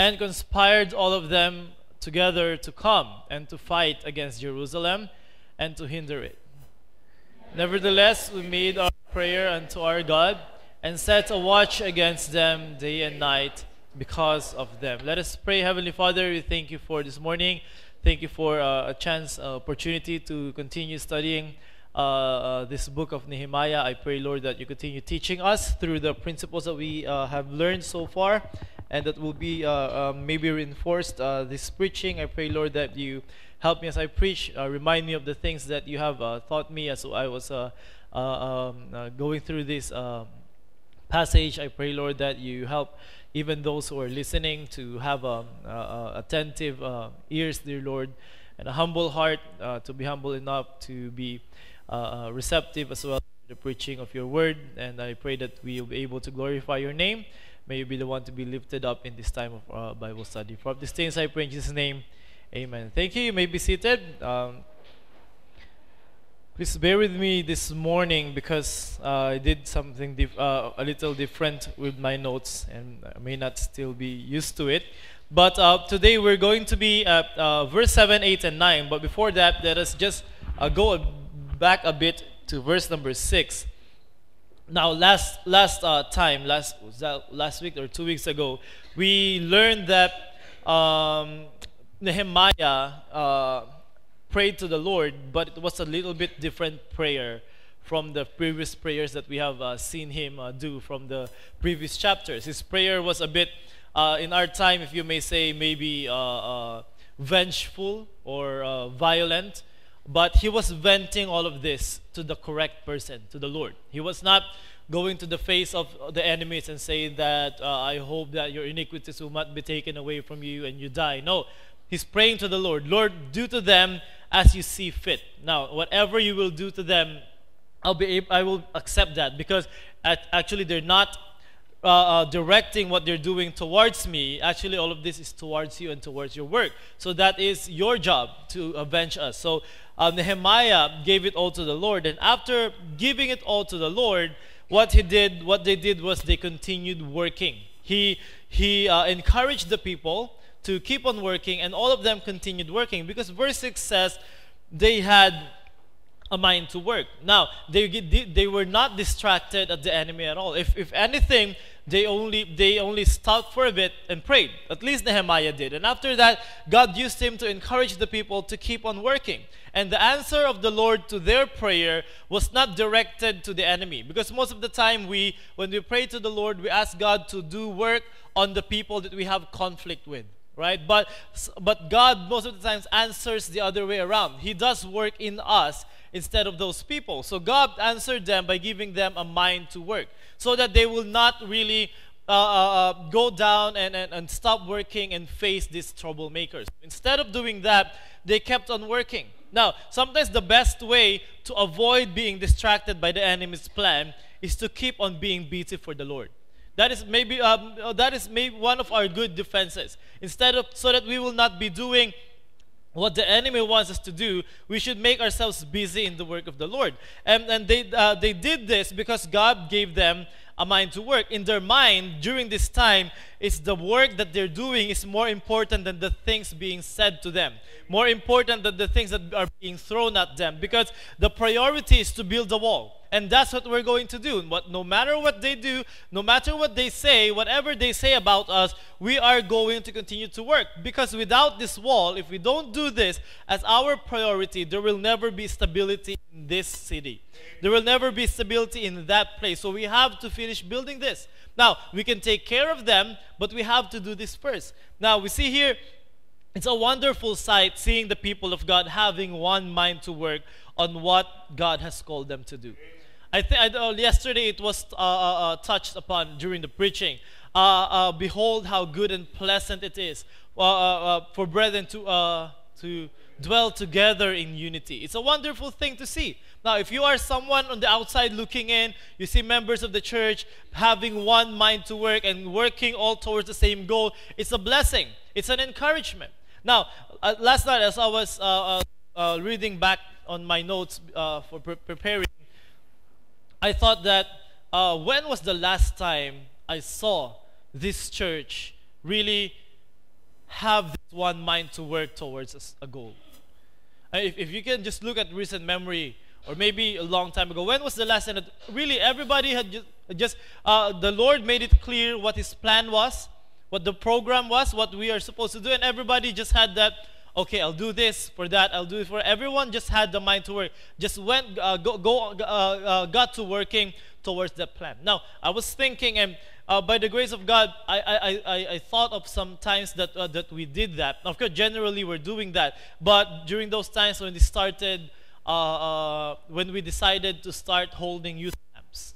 and conspired all of them together to come and to fight against Jerusalem and to hinder it. Nevertheless, we made our prayer unto our God and set a watch against them day and night because of them. Let us pray, Heavenly Father. We thank you for this morning. Thank you for uh, a chance, uh, opportunity to continue studying uh, uh, this book of Nehemiah. I pray, Lord, that you continue teaching us through the principles that we uh, have learned so far and that will be uh, um, maybe reinforced uh, this preaching. I pray, Lord, that you help me as I preach, uh, remind me of the things that you have taught me as I was um, going through this passage. I pray, Lord, that you help even those who are listening to have um, uh, attentive uh, ears, dear Lord, and a humble heart uh, to be humble enough to be receptive as well to the preaching of your word. And I pray that we will be able to glorify your name. May you be the one to be lifted up in this time of Bible study. For these things I pray in Jesus' name. Amen. Thank you. You may be seated. Um, please bear with me this morning because uh, I did something uh, a little different with my notes and I may not still be used to it. But uh, today we're going to be at uh, verse 7, 8, and 9. But before that, let us just uh, go back a bit to verse number 6. Now, last last uh, time, last last week or two weeks ago, we learned that um, Nehemiah uh, prayed to the Lord, but it was a little bit different prayer from the previous prayers that we have uh, seen him uh, do from the previous chapters. His prayer was a bit, uh, in our time, if you may say, maybe uh, vengeful or violent, but he was venting all of this to the correct person, to the Lord. He was not going to the face of the enemies and saying that uh, I hope that your iniquities will not be taken away from you and you die. No, he's praying to the Lord. Lord, do to them as you see fit. Now, whatever you will do to them, I'll be able, I will accept that because at, actually they're not uh, uh, directing what they're doing towards me. Actually, all of this is towards you and towards your work. So that is your job to avenge us. So uh, Nehemiah gave it all to the Lord, and after giving it all to the Lord, what he did, what they did was they continued working. He he uh, encouraged the people to keep on working, and all of them continued working because verse six says they had a mind to work. Now, they, they were not distracted at the enemy at all. If, if anything, they only, they only stopped for a bit and prayed. At least Nehemiah did. And after that, God used him to encourage the people to keep on working. And the answer of the Lord to their prayer was not directed to the enemy. Because most of the time, we, when we pray to the Lord, we ask God to do work on the people that we have conflict with right but but god most of the times answers the other way around he does work in us instead of those people. So God answered them by giving them a mind to work so that they will not really uh, uh, uh, go down and, and, and stop working and face these troublemakers. Instead of doing that, they kept on working. Now, sometimes the best way to avoid being distracted by the enemy's plan is to keep on being busy for the Lord. That is maybe um, that is maybe one of our good defenses. Instead of so that we will not be doing what the enemy wants us to do, we should make ourselves busy in the work of the Lord. And, and they, uh, they did this because God gave them a mind to work. In their mind, during this time, it's the work that they're doing is more important than the things being said to them, more important than the things that are being thrown at them, because the priority is to build the wall. And that's what we're going to do. But no matter what they do, no matter what they say, whatever they say about us, we are going to continue to work. Because without this wall, if we don't do this as our priority, there will never be stability in this city. There will never be stability in that place. So we have to finish building this. Now, we can take care of them, but we have to do this first. Now, we see here, it's a wonderful sight seeing the people of God having one mind to work on what God has called them to do. I think uh, yesterday it was uh, uh, uh, touched upon during the preaching. Uh, uh, behold how good and pleasant it is for brethren to to dwell together in unity. It's a wonderful thing to see. Now, if you are someone on the outside looking in, you see members of the church having one mind to work and working all towards the same goal, it's a blessing. It's an encouragement. Now, last night as I was reading back on my notes for pre preparing I thought that uh, when was the last time I saw this church really have this one mind to work towards a goal. Uh, If, if you can just look at recent memory, or maybe a long time ago, when was the last time that really everybody had just, just uh, the Lord made it clear what His plan was, what the program was, what we are supposed to do, and everybody just had that. Okay, I'll do this for that. I'll do it for everyone. Just had the mind to work. Just went, uh, go, go, uh, uh, got to working towards that plan. Now, I was thinking, and uh, by the grace of God, I, I, I, I- thought of some times that, uh, that we did that. Of course, generally we're doing that. But during those times when we started, when we decided to start holding youth camps,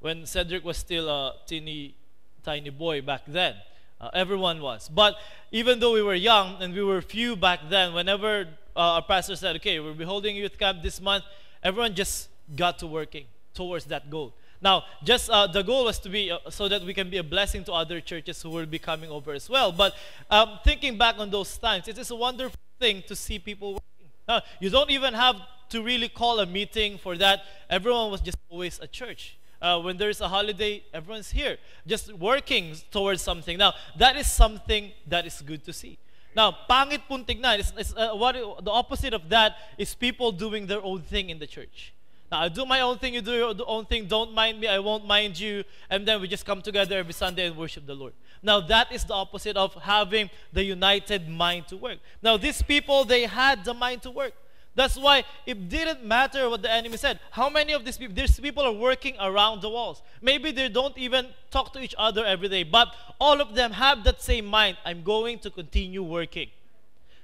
when Cedric was still a teeny, tiny boy back then, uh, everyone was. But even though we were young and we were few back then, whenever uh, our pastor said, okay, we'll be holding youth camp this month, everyone just got to working towards that goal. Now, just uh, the goal was to be uh, so that we can be a blessing to other churches who will be coming over as well. But um, thinking back on those times, it is a wonderful thing to see people working. Now, you don't even have to really call a meeting for that. Everyone was just always at church. Uh, when there's a holiday, everyone's here, just working towards something. Now, that is something that is good to see. Now, pangit pong tignan. It's, it's, uh, what, the opposite of that is people doing their own thing in the church. Now, I do my own thing, you do your own thing. Don't mind me, I won't mind you. And then we just come together every Sunday and worship the Lord. Now, that is the opposite of having the united mind to work. Now, these people, they had the mind to work. That's why it didn't matter what the enemy said. How many of these people, these people are working around the walls. Maybe they don't even talk to each other every day, but all of them have that same mind. I'm going to continue working.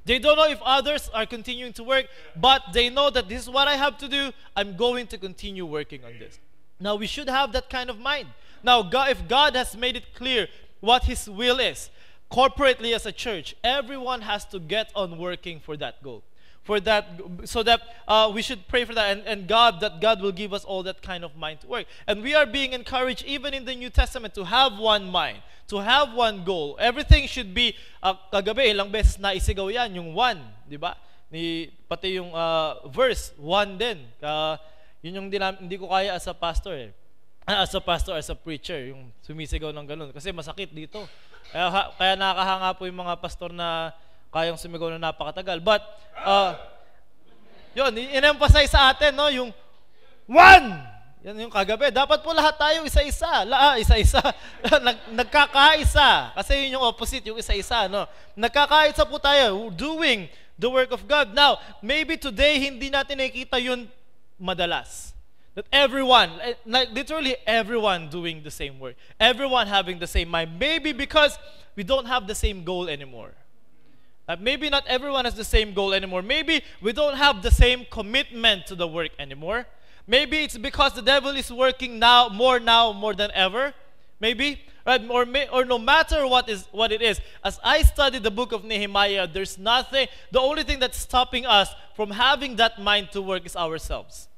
They don't know if others are continuing to work, but they know that this is what I have to do. I'm going to continue working on this. Now, we should have that kind of mind. Now, God, if God has made it clear what His will is, corporately as a church, everyone has to get on working for that goal. For that, so that uh, we should pray for that, and, and God, that God will give us all that kind of mind to work. And we are being encouraged, even in the New Testament, to have one mind, to have one goal. Everything should be, uh, kagabi, ilang beses na isigaw yan, yung one, di ba? Ni, pati yung uh, verse, one din. Uh, yun yung hindi ko kaya as a pastor eh. Ah, as a pastor, as a preacher, yung sumisigaw ng ganun. Kasi masakit dito. Kaya, kaya nakakahanga po yung mga pastor na kayang sumigaw na napakatagal. But, uh, yun, in-emphasize sa atin, no, yung one! Yan yung kagabi. Dapat po lahat tayo isa-isa. La, ah, isa-isa. Nag, nagkakaisa. Kasi yun yung opposite, yung isa-isa. No? Nagkakaisa po tayo doing the work of God. Now, maybe today hindi natin nakikita yun madalas. That everyone, eh, like literally everyone doing the same work. Everyone having the same mind. Maybe because we don't have the same goal anymore. Uh, maybe not everyone has the same goal anymore. Maybe we don't have the same commitment to the work anymore. Maybe it's because the devil is working now more now more than ever. Maybe right or may, or no matter what is what it is. As I study the book of Nehemiah, there's nothing. The only thing that's stopping us from having that mind to work is ourselves.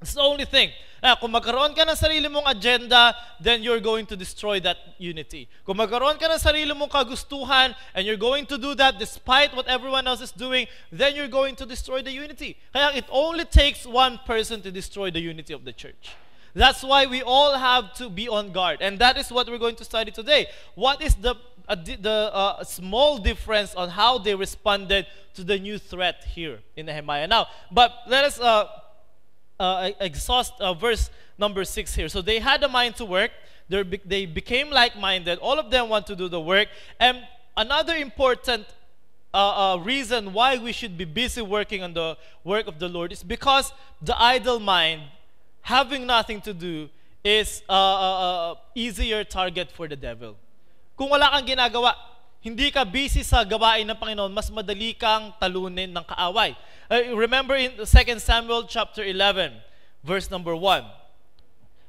It's the only thing. Ah, kung magkaroon ka ng sarili mong agenda, then you're going to destroy that unity. Kung magkaroon ka ng sarili mong kagustuhan, and you're going to do that despite what everyone else is doing, then you're going to destroy the unity. Kaya it only takes one person to destroy the unity of the church. That's why we all have to be on guard. And that is what we're going to study today. What is the, uh, the uh, small difference on how they responded to the new threat here in Nehemiah? Now, but let us uh, uh, exhaust uh, verse number six here. So they had a mind to work. They're they became like-minded. All of them want to do the work. And another important uh, uh, reason why we should be busy working on the work of the Lord is because the idle mind, having nothing to do, is uh, uh, uh, easier target for the devil. Kung wala kang ginagawa, hindi ka busy sa gawain ng Panginoon, mas madali kang talunin ng kaaway. Uh, remember in 2 Samuel chapter 11, verse number 1.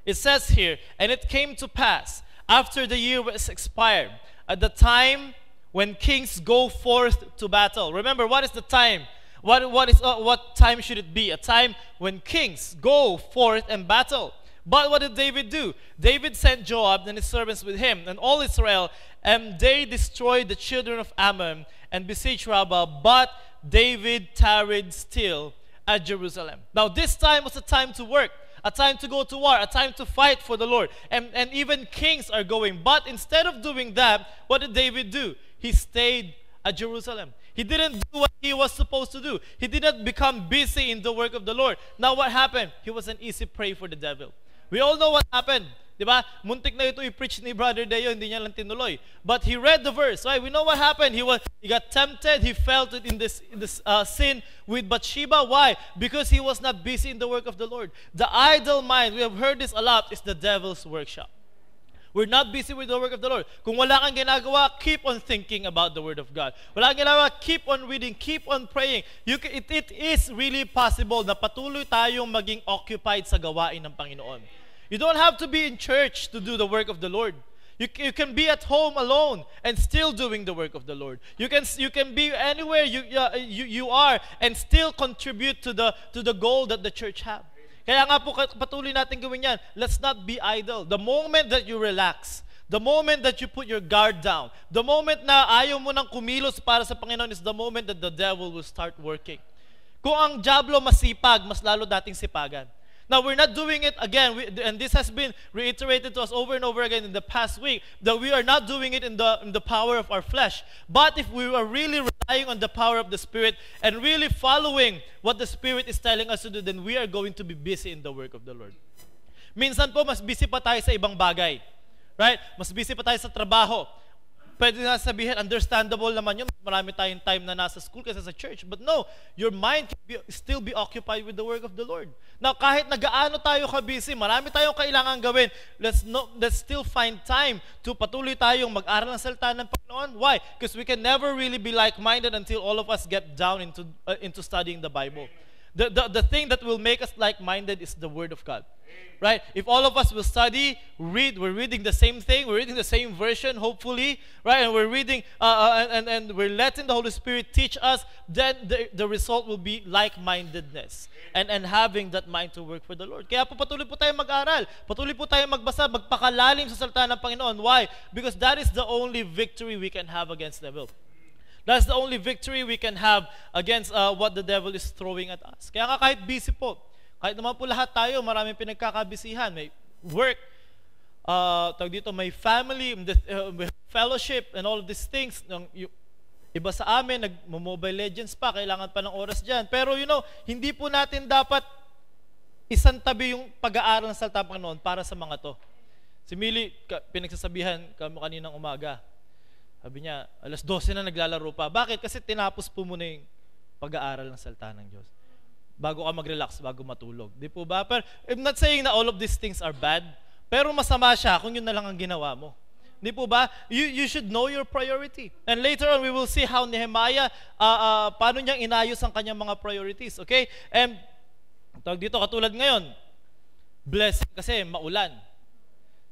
It says here, And it came to pass, after the year was expired, at the time when kings go forth to battle. Remember, what is the time? What, what, is, uh, what time should it be? A time when kings go forth and battle. But what did David do? David sent Joab and his servants with him and all Israel, and they destroyed the children of Ammon and besieged Rabbah. But David tarried still at Jerusalem. Now, this time was a time to work, a time to go to war, a time to fight for the Lord. And, and even kings are going. But instead of doing that, what did David do? he stayed at Jerusalem. He didn't do what he was supposed to do. He didn't become busy in the work of the Lord. Now what happened? He was an easy prey for the devil. We all know what happened. Di ba? Muntik na ito i-preach ni Brother Deo, hindi niya lang tinuloy. But he read the verse, right? We know what happened. He was he got tempted, he felt it in this in this uh, sin with Bathsheba. Why? Because he was not busy in the work of the Lord. The idle mind, we have heard this a lot, is the devil's workshop. We're not busy with the work of the Lord. Kung wala kang ginagawa, keep on thinking about the Word of God. Wala kang ginagawa, keep on reading, keep on praying. You it, it is really possible na patuloy tayong maging occupied sa gawain ng Panginoon. You don't have to be in church to do the work of the Lord. You, you can be at home alone and still doing the work of the Lord. You can, you can be anywhere you, uh, you, you are and still contribute to the, to the goal that the church have. Kaya nga po patuloy natin gawin yan. Let's not be idle. The moment that you relax, the moment that you put your guard down, the moment na ayaw mo nang kumilos para sa Panginoon is the moment that the devil will start working. Kung ang Diablo masipag, mas lalo dating sipagan. Now, we're not doing it again, we, and this has been reiterated to us over and over again in the past week, that we are not doing it in the, in the power of our flesh. But if we are really relying on the power of the Spirit and really following what the Spirit is telling us to do, then we are going to be busy in the work of the Lord. Minsan po, mas busy pa tayo sa ibang bagay. Right? Mas busy pa tayo sa trabaho pwede na sabihin, understandable naman yun. Marami tayong time na nasa school kasi sa church. But no, your mind can be, still be occupied with the work of the Lord. Now, kahit nagaano tayo ka-busy, marami tayong kailangan gawin, let's, no, let's still find time to patuloy tayong mag-aral ng salita ng Panginoon. Why? Because we can never really be like-minded until all of us get down into, uh, into studying the Bible. The, the, the thing that will make us like-minded is the Word of God. Right? If all of us will study, read, we're reading the same thing, we're reading the same version, hopefully, right? And we're reading, uh, uh, and, and we're letting the Holy Spirit teach us, then the, the result will be like-mindedness and, and having that mind to work for the Lord. Kaya po patuloy po tayo mag-aral. Patuloy po tayo magbasa, magpakalalim sa salita ng Panginoon. Why? Because that is the only victory we can have against the devil. That's the only victory we can have against uh, what the devil is throwing at us. Kaya nga kahit busy po, kahit naman po lahat tayo, maraming pinagkakabisihan. May work, uh, tawag dito, may family, uh, may fellowship, and all of these things. Yung, iba sa amin, nag-mobile legends pa, kailangan pa ng oras dyan. Pero you know, hindi po natin dapat isang tabi yung pag-aaral ng salita Panginoon para sa mga to. Si Millie, pinagsasabihan kami kaninang umaga. Sabi niya, alas 12 na naglalaro pa. Bakit? Kasi tinapos po muna yung pag-aaral ng salita ng Diyos bago ka mag-relax, bago matulog. Di po ba? Pero I'm not saying na all of these things are bad, pero masama siya kung yun na lang ang ginawa mo. Di po ba? You, you should know your priority. And later on, we will see how Nehemiah, uh, uh, paano niyang inayos ang kanyang mga priorities. Okay? And, tawag dito, katulad ngayon, blessing kasi maulan.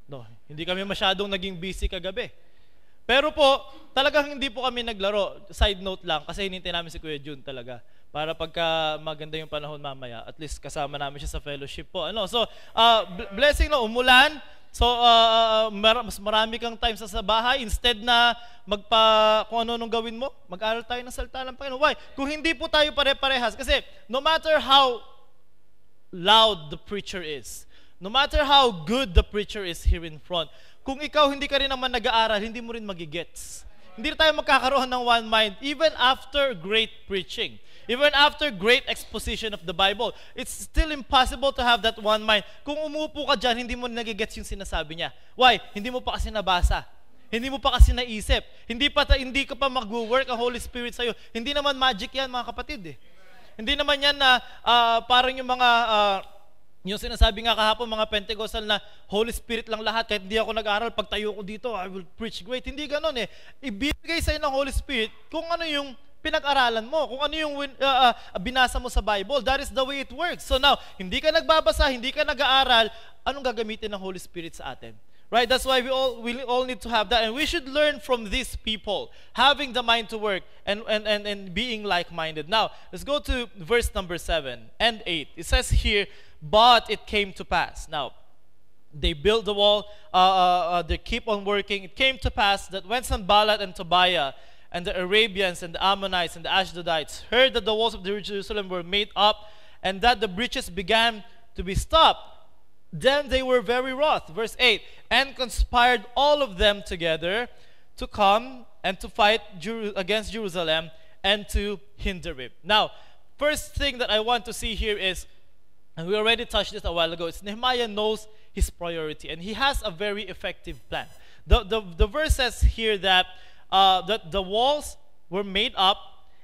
No, hindi kami masyadong naging busy kagabi. Pero po, talagang hindi po kami naglaro. Side note lang, kasi hinintay namin si Kuya June talaga para pagka maganda yung panahon mamaya, at least kasama namin siya sa fellowship po. Ano? So, uh, blessing no, umulan. So, uh, mar- mas marami kang time sa, sa bahay. Instead na magpa, kung ano nung gawin mo, mag-aral tayo ng salita ng Panginoon. Why? Kung hindi po tayo pare-parehas, kasi no matter how loud the preacher is, no matter how good the preacher is here in front, kung ikaw hindi ka rin naman nag-aaral, hindi mo rin magigets. Hindi tayo magkakaroon ng one mind even after great preaching. Even after great exposition of the Bible, it's still impossible to have that one mind. Kung umupo ka dyan, hindi mo nagigets yung sinasabi niya. Why? Hindi mo pa kasi nabasa. Hindi mo pa kasi naisip. Hindi, pa, hindi ka pa mag-work ang Holy Spirit sa'yo. Hindi naman magic yan, mga kapatid. Eh. Hindi naman yan na uh, parang yung mga... Uh, yung sinasabi nga kahapon mga Pentecostal na Holy Spirit lang lahat kahit hindi ako nag-aral pagtayo ko dito I will preach great hindi ganoon eh ibibigay sa iyo ng Holy Spirit kung ano yung pinag-aralan mo, kung ano yung uh, uh, binasa mo sa Bible. That is the way it works. So now, hindi ka nagbabasa, hindi ka nag-aaral, anong gagamitin ng Holy Spirit sa atin? Right? That's why we all we all need to have that. And we should learn from these people, having the mind to work and, and, and, and being like-minded. Now, let's go to verse number 7 and 8. It says here, but it came to pass. Now, they built the wall, uh, uh, uh, they keep on working. It came to pass that when Sanballat and Tobiah and the Arabians and the Ammonites and the Ashdodites heard that the walls of Jerusalem were made up and that the breaches began to be stopped, then they were very wroth. Verse 8 and conspired all of them together to come and to fight against Jerusalem and to hinder it. Now, first thing that I want to see here is, and we already touched this a while ago, is Nehemiah knows his priority and he has a very effective plan. The, the, the verse says here that, uh, that the walls were made up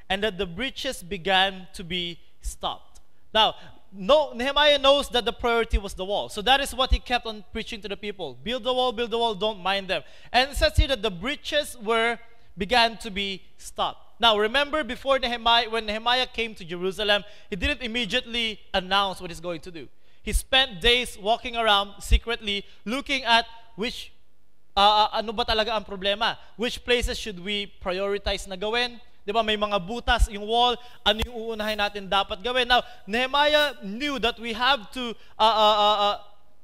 and that the breaches began to be stopped. Now, no, Nehemiah knows that the priority was the wall. So that is what he kept on preaching to the people. Build the wall, build the wall, don't mind them. And it says here that the breaches were began to be stopped. Now remember before Nehemiah when Nehemiah came to Jerusalem, he didn't immediately announce what he's going to do. He spent days walking around secretly looking at which uh, ano ba talaga ang problema? Which places should we prioritize na gawin? 'Di ba may mga butas yung wall, ano yung uunahin natin dapat gawin? Now, Nehemiah knew that we have to uh, uh, uh, uh,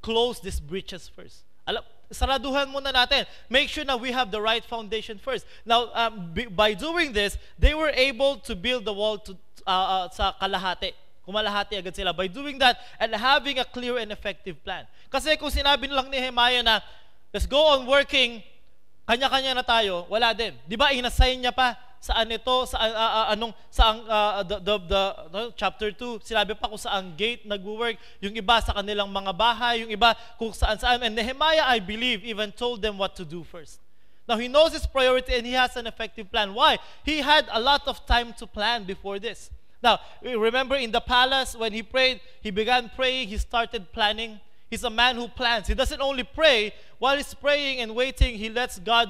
close these breaches first. Alam, saraduhan muna natin. Make sure na we have the right foundation first. Now, um, by doing this, they were able to build the wall to, uh, uh, sa kalahati. Kumalahati agad sila. By doing that and having a clear and effective plan. Kasi kung sinabi lang ni Nehemiah na, let's go on working, kanya-kanya na tayo, wala din. Di ba, inassign niya pa, saan ito, sa uh, uh, anong saan uh, the, the, the no, chapter 2, sinabi pa kung saan gate nagwo-work, yung iba sa kanilang mga bahay, yung iba kung saan-saan. And Nehemiah, I believe, even told them what to do first. Now he knows his priority and he has an effective plan. Why? He had a lot of time to plan before this. Now, remember in the palace when he prayed, he began praying, he started planning. He's a man who plans. He doesn't only pray, while he's praying and waiting, he lets God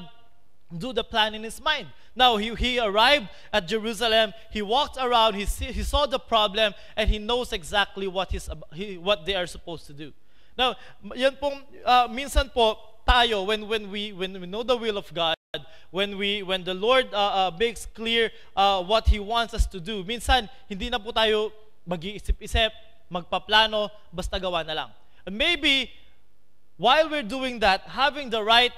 do the plan in his mind. Now, he, he arrived at Jerusalem, he walked around, he, see, he saw the problem, and he knows exactly what, he's, he, what they are supposed to do. Now, yan pong, uh, minsan po, tayo, when, when, we, when we know the will of God, when, we, when the Lord uh, uh, makes clear uh, what He wants us to do, minsan, hindi na po tayo mag-iisip-isip, magpaplano, basta gawa na lang. And maybe, while we're doing that, having the right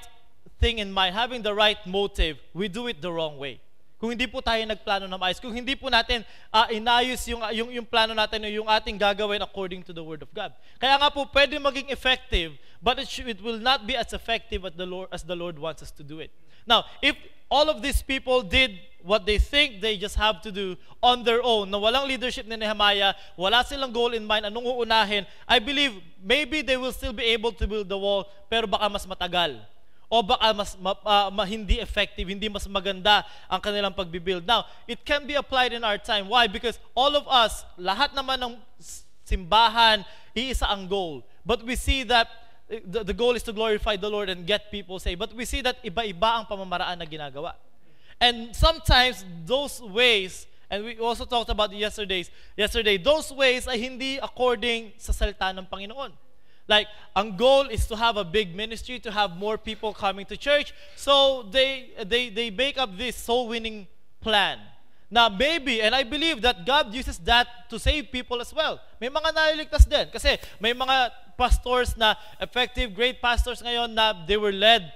thing in mind, having the right motive, we do it the wrong way. Kung hindi po tayo nagplano ng maayos, kung hindi po natin uh, inayos yung, yung, yung plano natin, yung ating gagawin according to the Word of God. Kaya nga po, pwede maging effective, but it, should, it will not be as effective as the, Lord, as the Lord wants us to do it. Now, if all of these people did what they think they just have to do on their own, na walang leadership ni Nehemiah, wala silang goal in mind, anong uunahin, I believe maybe they will still be able to build the wall, pero baka mas matagal o baka mas ma, uh, hindi effective, hindi mas maganda ang kanilang pagbibuild. Now, it can be applied in our time. Why? Because all of us, lahat naman ng simbahan, iisa ang goal. But we see that eh, the, the goal is to glorify the Lord and get people saved. But we see that iba-iba ang pamamaraan na ginagawa. And sometimes those ways, and we also talked about yesterday's, yesterday, those ways ay hindi according sa salita ng Panginoon. Like, ang goal is to have a big ministry, to have more people coming to church. So they they they make up this soul winning plan. Now maybe, and I believe that God uses that to save people as well. May mga naliligtas din. Kasi may mga pastors na effective, great pastors ngayon na they were led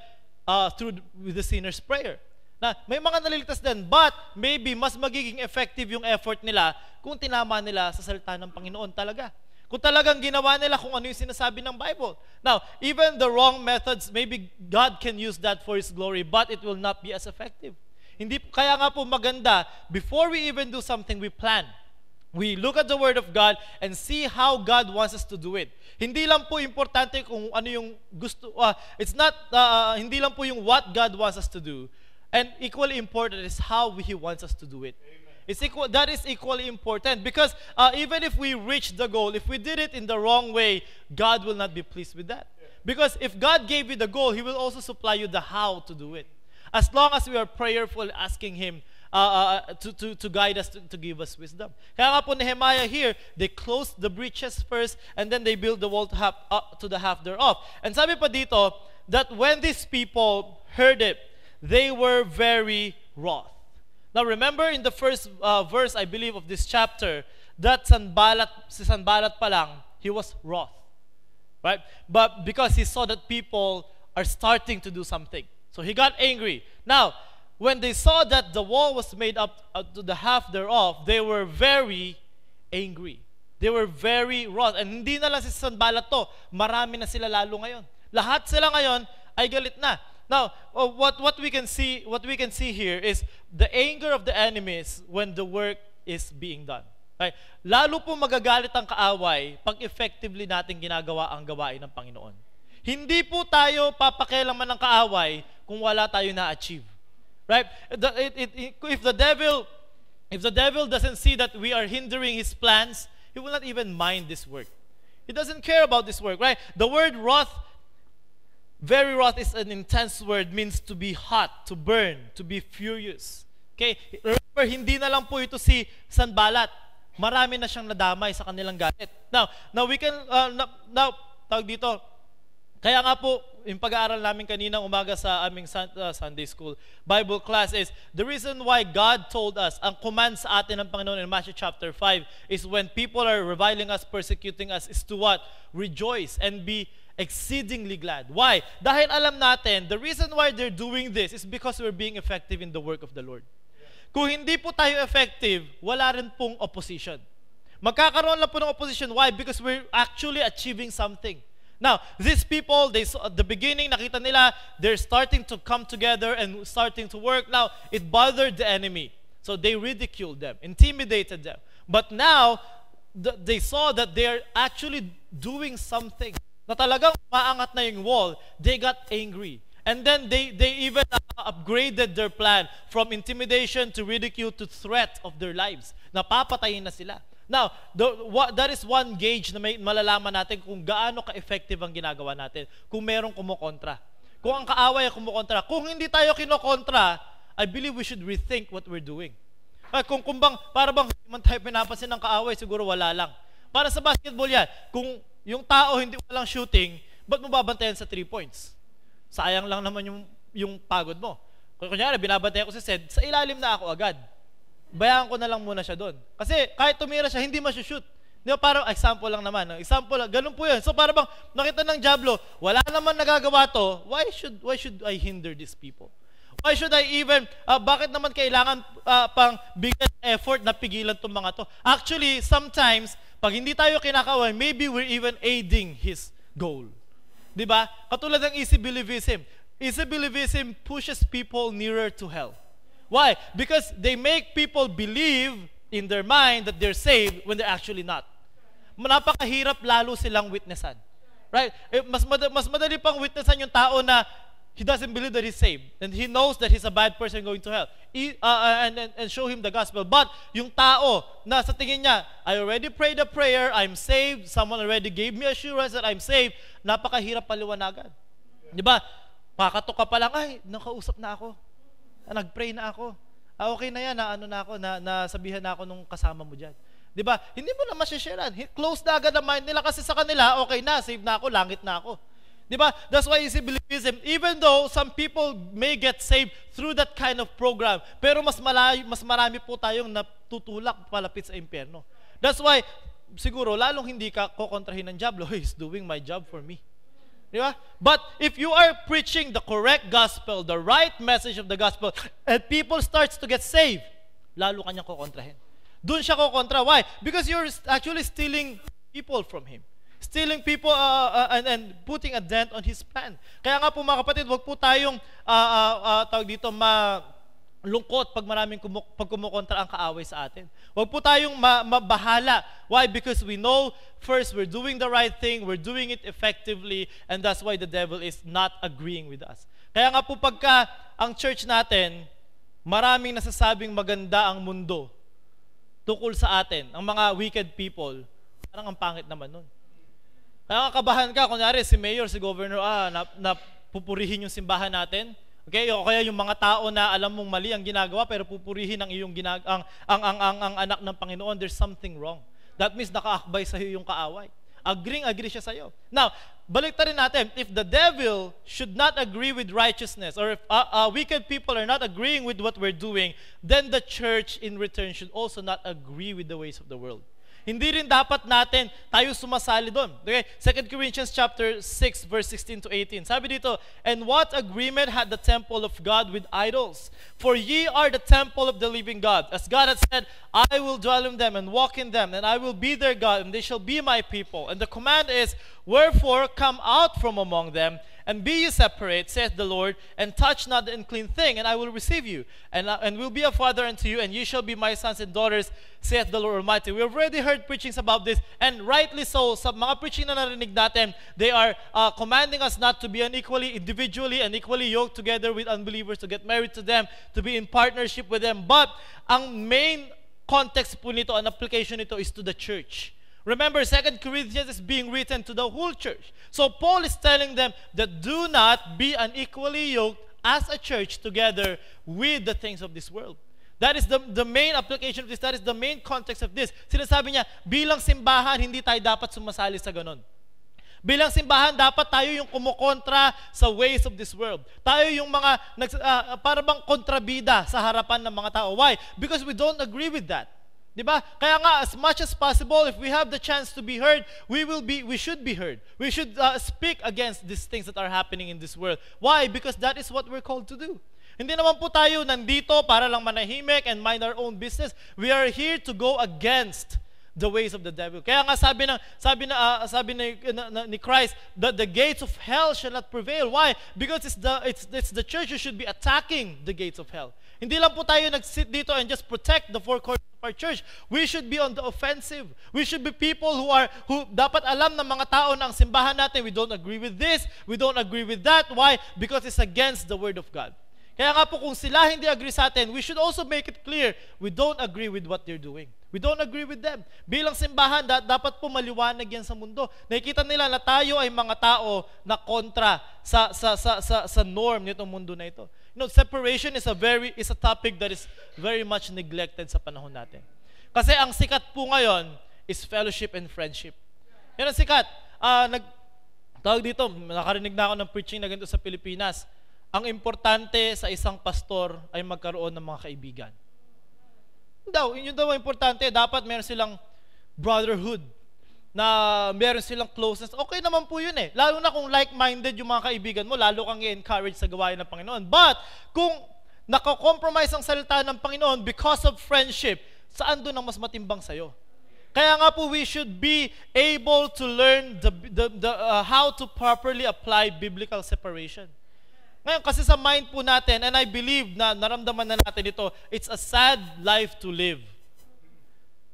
uh, through with the sinner's prayer. Na may mga naliligtas din, but maybe mas magiging effective yung effort nila kung tinama nila sa salita ng Panginoon talaga. Kung talagang ginawa nila kung ano yung sinasabi ng Bible. Now, even the wrong methods, maybe God can use that for His glory, but it will not be as effective. Hindi, kaya nga po maganda, before we even do something, we plan. We look at the Word of God and see how God wants us to do it. Hindi lang po importante kung ano yung gusto, uh, it's not, uh, hindi lang po yung what God wants us to do. And equally important is how He wants us to do it. Amen. It's equal, that is equally important because uh, even if we reach the goal, if we did it in the wrong way, God will not be pleased with that. Because if God gave you the goal, He will also supply you the how to do it. As long as we are prayerful, asking Him uh, uh, to, to, to guide us, to, to give us wisdom. Kaya nga po Nehemiah here, they closed the breaches first and then they built the wall to, half, uh, to the half thereof. And sabi pa dito, that when these people heard it, they were very wroth. Now remember in the first uh, verse, I believe, of this chapter, that Sanballat, si Sanballat pa lang, he was wroth. Right? But because he saw that people are starting to do something. So he got angry. Now, when they saw that the wall was made up uh, to the half thereof, they were very angry. They were very wroth. And hindi na lang si Sanballat to, marami na sila lalo ngayon. Lahat sila ngayon ay galit na. Now, uh, what what we can see what we can see here is the anger of the enemies when the work is being done. Right? Lalo po magagalit ang kaaway pag effectively natin ginagawa ang gawain ng Panginoon. Hindi po tayo papakialaman ng kaaway kung wala tayo na-achieve. Right? The, it, it, if the devil if the devil doesn't see that we are hindering his plans, he will not even mind this work. He doesn't care about this work, right? The word wrath Very wrath is an intense word, means to be hot, to burn, to be furious. Okay? Remember, hindi na lang po ito si Sanbalat. Marami na siyang nadamay sa kanilang galit. Now, now we can, uh, now, now, tawag dito, kaya nga po, yung pag-aaral namin kaninang umaga sa aming uh, Sunday School Bible class is, the reason why God told us, ang command sa atin ng Panginoon in Matthew chapter 5 is when people are reviling us, persecuting us, is to what? Rejoice and be exceedingly glad. Why? Dahil alam natin, the reason why they're doing this is because we're being effective in the work of the Lord. Kung hindi po tayo effective, wala rin pong opposition. Magkakaroon lang po ng opposition. Why? Because we're actually achieving something. Now, these people, they saw, at the beginning, nakita nila, they're starting to come together and starting to work. Now, it bothered the enemy. So they ridiculed them, intimidated them. But now, the, they saw that they're actually doing something na talagang maangat na yung wall, they got angry. And then they, they even uh, upgraded their plan from intimidation to ridicule to threat of their lives. Napapatayin na sila. Now, the, what, that is one gauge na may, malalaman natin kung gaano ka-effective ang ginagawa natin. Kung merong kumukontra. Kung ang kaaway ay kumukontra. Kung hindi tayo kinokontra, I believe we should rethink what we're doing. Ay, kung, kung bang, para bang hindi man tayo pinapansin ng kaaway, siguro wala lang. Para sa basketball yan, kung yung tao hindi walang shooting, ba't mo babantayan sa three points? Sayang lang naman yung, yung pagod mo. Kung kunyari, binabantayan ko si Sed, sa ilalim na ako agad. Bayaan ko na lang muna siya doon. Kasi kahit tumira siya, hindi masushoot. Di ba, parang example lang naman. Example ganun po yun. So para bang nakita ng Diablo, wala naman nagagawa to, why should, why should I hinder these people? Why should I even, uh, bakit naman kailangan uh, pang bigyan effort na pigilan itong mga to? Actually, sometimes, pag hindi tayo kinakaway, maybe we're even aiding his goal. Di ba? Katulad ng easy believism. Easy believism pushes people nearer to hell. Why? Because they make people believe in their mind that they're saved when they're actually not. Napakahirap lalo silang witnessan. Right? Eh, mas, mad- mas madali pang witnessan yung tao na he doesn't believe that he's saved. And he knows that he's a bad person going to hell. He, uh, uh, and, and, and show him the gospel. But yung tao na sa tingin niya, I already prayed a prayer, I'm saved, someone already gave me assurance that I'm saved, napakahirap paliwanagan. Di ba? Pakatok ka pa lang, ay, nakausap na ako. Nag-pray na ako. Ah, okay na yan, na ano na ako, na, nasabihan na ako nung kasama mo dyan. Di ba? Hindi mo na masisharean. Close na agad ang mind nila kasi sa kanila, okay na, saved na ako, langit na ako. Di ba? That's why you see believism, even though some people may get saved through that kind of program, pero mas, malayo, mas marami po tayong natutulak palapit sa impyerno. That's why, siguro, lalong hindi ka kukontrahin ng Diablo, he's doing my job for me. Di ba? But if you are preaching the correct gospel, the right message of the gospel, and people starts to get saved, lalo kanyang kukontrahin. Doon siya kukontra. Why? Because you're actually stealing people from him stealing people uh, uh, and, and putting a dent on His plan. Kaya nga po mga kapatid, wag po tayong uh, uh, uh, tawag dito ma lungkot pag maraming kumu- pag kumukontra ang kaaway sa atin. Huwag po tayong ma- mabahala. Why? Because we know first we're doing the right thing, we're doing it effectively, and that's why the devil is not agreeing with us. Kaya nga po pagka ang church natin, maraming nasasabing maganda ang mundo tukol sa atin, ang mga wicked people, parang ang pangit naman nun. Kaya kabahan ka, kunyari si mayor, si governor, ah, na, na pupurihin yung simbahan natin. Okay? O kaya yung mga tao na alam mong mali ang ginagawa pero pupurihin ang iyong ginag ang, ang, ang, ang, ang anak ng Panginoon, there's something wrong. That means nakaakbay sa iyo yung kaaway. Agreeing, agree siya sa iyo. Now, balik rin natin, if the devil should not agree with righteousness or if uh, uh, wicked people are not agreeing with what we're doing, then the church in return should also not agree with the ways of the world. Hindi rin dapat natin tayo sumasali doon. Okay? 2 Corinthians chapter 6 verse 16 to 18. Sabi dito, And what agreement had the temple of God with idols? For ye are the temple of the living God. As God had said, I will dwell in them and walk in them, and I will be their God, and they shall be my people. And the command is, Wherefore come out from among them, And be ye separate, saith the Lord, and touch not the unclean thing, and I will receive you, and, uh, and will be a father unto you, and ye shall be my sons and daughters, saith the Lord Almighty. We have already heard preachings about this, and rightly so, sa mga preaching na narinig natin, they are uh, commanding us not to be unequally, individually, and equally yoked together with unbelievers, to get married to them, to be in partnership with them. But, ang main context po nito, application nito is to the church. Remember, Second Corinthians is being written to the whole church. So Paul is telling them that do not be unequally yoked as a church together with the things of this world. That is the, the main application of this. That is the main context of this. Sinasabi niya, bilang simbahan, hindi tayo dapat sumasali sa ganon. Bilang simbahan, dapat tayo yung kumukontra sa ways of this world. Tayo yung mga, uh, para bang kontrabida sa harapan ng mga tao. Why? Because we don't agree with that. Di ba? Kaya nga, as much as possible, if we have the chance to be heard, we will be, we should be heard. We should uh, speak against these things that are happening in this world. Why? Because that is what we're called to do. Hindi naman po tayo nandito para lang manahimik and mind our own business. We are here to go against the ways of the devil. Kaya nga sabi ng sabi na uh, sabi ni, na, ni Christ that the gates of hell shall not prevail. Why? Because it's the it's it's the church who should be attacking the gates of hell. Hindi lang po tayo nag-sit dito and just protect the four corners of our church. We should be on the offensive. We should be people who are who dapat alam ng mga tao na ang simbahan natin, we don't agree with this, we don't agree with that. Why? Because it's against the word of God. Kaya nga po kung sila hindi agree sa atin, we should also make it clear we don't agree with what they're doing. We don't agree with them. Bilang simbahan, da- dapat po maliwanag yan sa mundo. Nakikita nila na tayo ay mga tao na kontra sa, sa, sa, sa, sa norm nitong mundo na ito. You know, separation is a very is a topic that is very much neglected sa panahon natin. Kasi ang sikat po ngayon is fellowship and friendship. Yan ang sikat. Uh, nag, tawag dito, nakarinig na ako ng preaching na ganito sa Pilipinas. Ang importante sa isang pastor ay magkaroon ng mga kaibigan. Daw, yun daw ang importante. Dapat meron silang brotherhood na meron silang closeness, okay naman po yun eh. Lalo na kung like-minded yung mga kaibigan mo, lalo kang i-encourage sa gawain ng Panginoon. But, kung nako-compromise ang salita ng Panginoon because of friendship, saan doon ang mas matimbang sa'yo? Kaya nga po, we should be able to learn the, the, the, uh, how to properly apply biblical separation. Ngayon, kasi sa mind po natin, and I believe na naramdaman na natin ito, it's a sad life to live.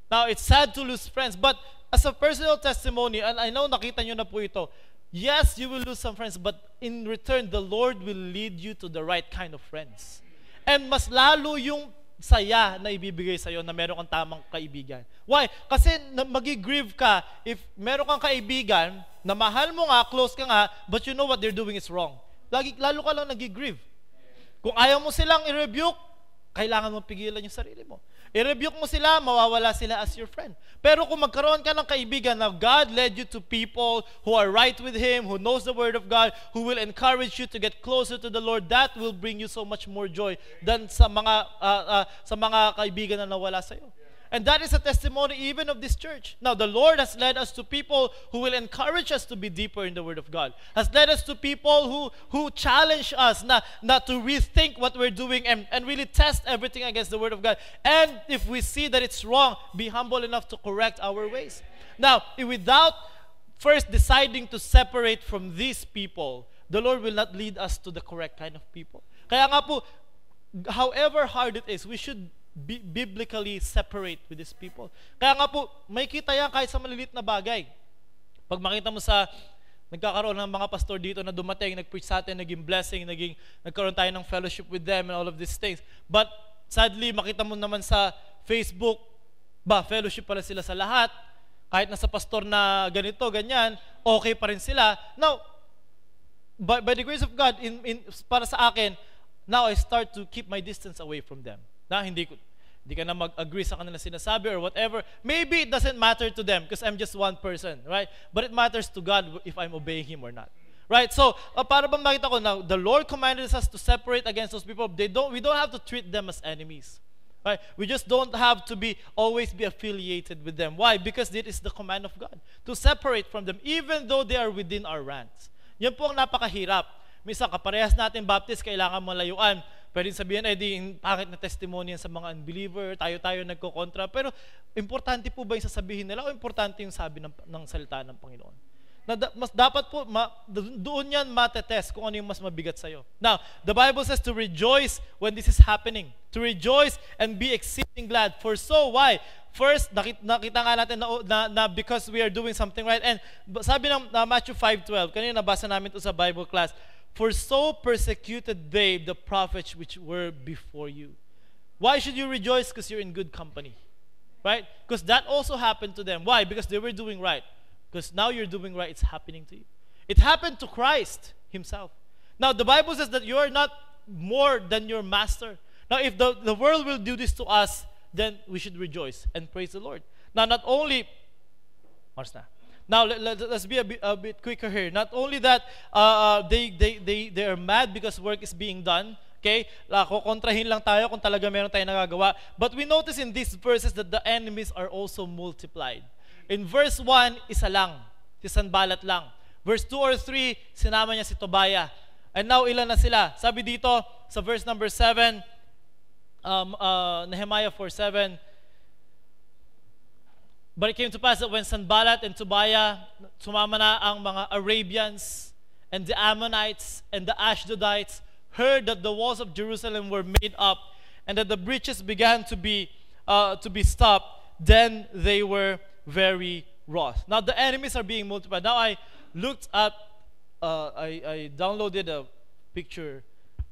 Now, it's sad to lose friends, but as a personal testimony, and I know nakita nyo na po ito, yes, you will lose some friends, but in return, the Lord will lead you to the right kind of friends. And mas lalo yung saya na ibibigay sa'yo na meron kang tamang kaibigan. Why? Kasi magi-grieve ka if meron kang kaibigan na mahal mo nga, close ka nga, but you know what they're doing is wrong. Lagi, lalo ka lang nagi-grieve. Kung ayaw mo silang i-rebuke, kailangan mo pigilan yung sarili mo. I-rebuke mo sila, mawawala sila as your friend. Pero kung magkaroon ka ng kaibigan na God led you to people who are right with Him, who knows the Word of God, who will encourage you to get closer to the Lord, that will bring you so much more joy than sa mga uh, uh, sa mga kaibigan na nawala sa iyo. And that is a testimony even of this church. Now, the Lord has led us to people who will encourage us to be deeper in the Word of God. Has led us to people who, who challenge us not, not to rethink what we're doing and, and really test everything against the Word of God. And if we see that it's wrong, be humble enough to correct our ways. Now, without first deciding to separate from these people, the Lord will not lead us to the correct kind of people. Kaya nga po, however hard it is, we should bi- biblically separate with these people. Kaya nga po, may kita yan kahit sa malilit na bagay. Pag makita mo sa nagkakaroon ng mga pastor dito na dumating, nag-preach sa atin, naging blessing, naging, nagkaroon tayo ng fellowship with them and all of these things. But sadly, makita mo naman sa Facebook, ba, fellowship pala sila sa lahat. Kahit nasa pastor na ganito, ganyan, okay pa rin sila. Now, by, by the grace of God, in, in, para sa akin, now I start to keep my distance away from them na hindi ko hindi ka na mag-agree sa kanila sinasabi or whatever. Maybe it doesn't matter to them because I'm just one person, right? But it matters to God if I'm obeying Him or not. Right? So, uh, para bang makita ko now, the Lord commanded us to separate against those people. They don't, we don't have to treat them as enemies. Right? We just don't have to be always be affiliated with them. Why? Because it is the command of God to separate from them even though they are within our ranks. Yan po ang napakahirap. Minsan, kaparehas natin Baptist, kailangan malayuan. Pwede sabihin, eh di, pangit na testimony sa mga unbeliever, tayo-tayo nagko-kontra. Pero, importante po ba yung sasabihin nila o importante yung sabi ng, ng salita ng Panginoon? Na da- mas dapat po, ma, do- doon yan matetest kung ano yung mas mabigat sa'yo. Now, the Bible says to rejoice when this is happening. To rejoice and be exceeding glad. For so, why? First, nakita, nakita nga natin na, na, na because we are doing something right. And sabi ng uh, Matthew 5.12, kanina nabasa namin ito sa Bible class, For so persecuted they the prophets which were before you. Why should you rejoice? Because you're in good company. Right? Because that also happened to them. Why? Because they were doing right. Because now you're doing right, it's happening to you. It happened to Christ himself. Now, the Bible says that you are not more than your master. Now, if the, the world will do this to us, then we should rejoice and praise the Lord. Now, not only, Mars na. Now, let, let, us be a bit, a bit quicker here. Not only that, uh, uh, they, they, they, they are mad because work is being done. Okay? Kukontrahin lang tayo kung talaga meron tayong nagagawa. But we notice in these verses that the enemies are also multiplied. In verse 1, isa lang. Si Sanbalat lang. Verse 2 or 3, sinama niya si Tobaya. And now, ilan na sila? Sabi dito, sa verse number 7, um, uh, Nehemiah 4.7, But it came to pass that when Sanballat and Tobiah, sumama na ang mga Arabians and the Ammonites and the Ashdodites, heard that the walls of Jerusalem were made up and that the breaches began to be, uh, to be stopped, then they were very wroth. Now the enemies are being multiplied. Now I looked at, uh, I, I downloaded a picture.